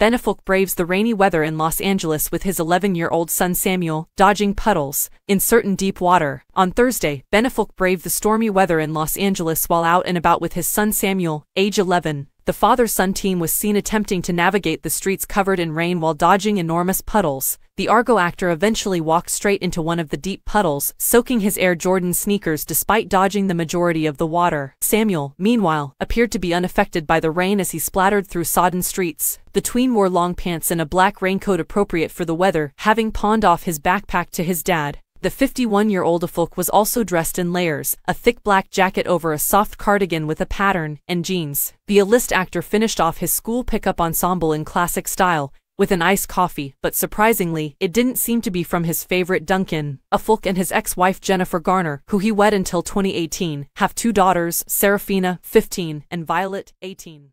Ben Affleck braves the rainy weather in Los Angeles with his 11-year-old son Samuel, dodging puddles, in certain deep water. On Thursday, Ben Affleck braved the stormy weather in Los Angeles while out and about with his son Samuel, age 11. The father-son team was seen attempting to navigate the streets covered in rain while dodging enormous puddles. The Argo actor eventually walked straight into one of the deep puddles, soaking his Air Jordan sneakers despite dodging the majority of the water. Samuel, meanwhile, appeared to be unaffected by the rain as he splattered through sodden streets. The tween wore long pants and a black raincoat appropriate for the weather, having pawned off his backpack to his dad. The 51-year-old Affleck was also dressed in layers, a thick black jacket over a soft cardigan with a pattern, and jeans. The A-list actor finished off his school pickup ensemble in classic style, with an iced coffee, but surprisingly, it didn't seem to be from his favorite Dunkin'. Affleck and his ex-wife Jennifer Garner, who he wed until 2018, have two daughters, Serafina, 15, and Violet, 18.